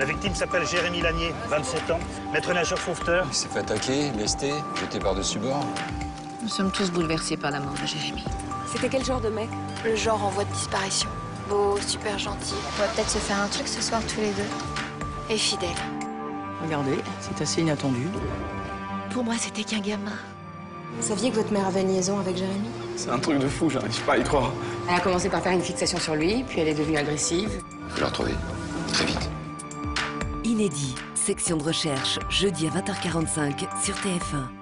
La victime s'appelle Jérémy Lanier, 27 ans, maître nageur sauveteur. Il s'est fait attaquer, lesté, jeté par-dessus bord. Nous sommes tous bouleversés par la mort de Jérémy. C'était quel genre de mec? Le genre en voie de disparition. Beau, super gentil. On pourrait peut-être se faire un truc ce soir tous les deux. Et fidèle. Regardez, c'est assez inattendu. Pour moi, c'était qu'un gamin. Vous saviez que votre mère avait une liaison avec Jérémy? C'est un truc de fou, j'arrive pas à y croire. Elle a commencé par faire une fixation sur lui, puis elle est devenue agressive. Faut le retrouver. Très vite. Inédit, section de recherche, jeudi à 20h45 sur TF1.